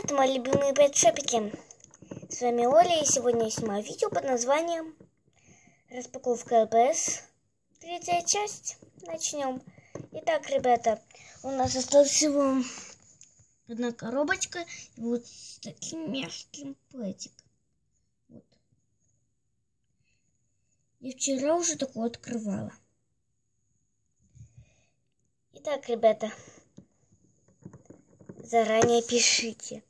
Привет, мои любимые пэтшопики! С вами Оля, и сегодня я снимаю видео под названием Распаковка ЛПС. Третья часть. Начнем. Итак, ребята, у нас осталась всего одна коробочка и вот с таким мягким платиком. Вот. Я вчера уже такое открывала. Итак, ребята, заранее пишите.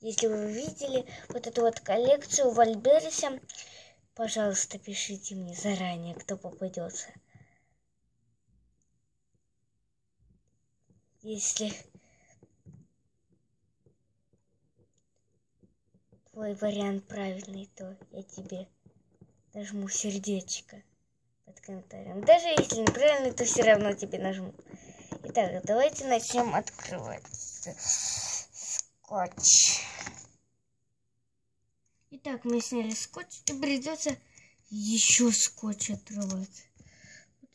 Если вы видели вот эту вот коллекцию в Альберсе, пожалуйста, пишите мне заранее, кто попадется. Если твой вариант правильный, то я тебе нажму сердечко под комментарием. Даже если неправильный, то все равно тебе нажму. Итак, давайте начнем открывать скотч. Итак, мы сняли скотч и придется еще скотч отрывать. Вот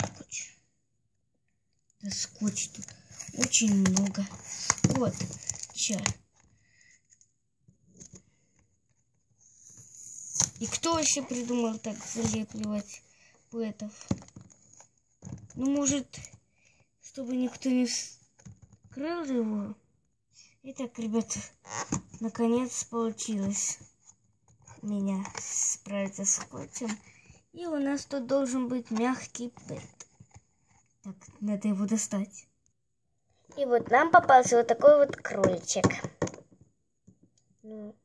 скотч. Да скотч тут очень много. Вот, чай. И кто вообще придумал так залепливать поэтов? Ну, может, чтобы никто не вскрыл его. Итак, ребята, наконец получилось меня справиться с скотчем. И у нас тут должен быть мягкий пэт. Так, надо его достать. И вот нам попался вот такой вот кроличек. Ну,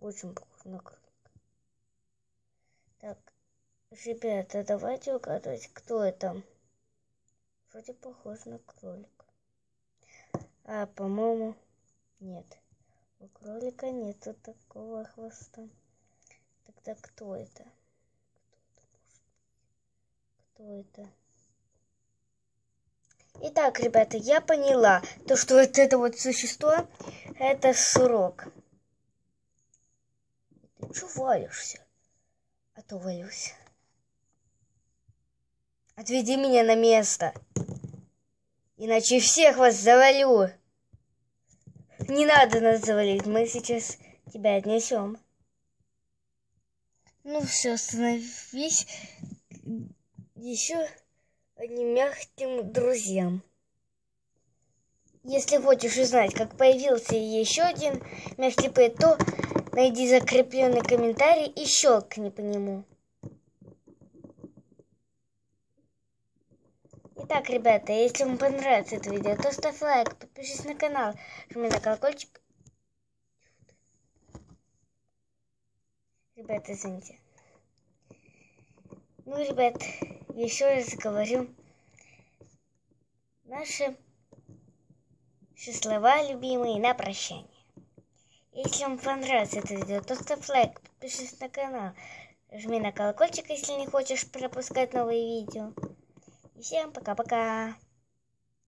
очень похож на кролика. Так, ребята, давайте угадывать, кто это. Вроде похож на кролика. А, по-моему, нет. У кролика нету такого хвоста. Тогда кто это? Кто это? Итак, ребята, я поняла, то, что вот это вот существо, это сурок. Ты что валишься? А то валюсь. Отведи меня на место. Иначе всех вас завалю. Не надо нас завалить, мы сейчас тебя отнесем. Ну все, остановись. Еще одним мягким друзьям. Если хочешь узнать, как появился еще один мягкий пэт, то найди закрепленный комментарий и щелкни по нему. Итак, ребята, если вам понравится это видео, то ставь лайк, подпишись на канал, жми на колокольчик. Ребята, извините. Ну, ребят, еще раз говорю. Наши слова любимые на прощание. Если вам понравится это видео, то ставь лайк, подпишись на канал, жми на колокольчик, если не хочешь пропускать новые видео. Всем пока-пока.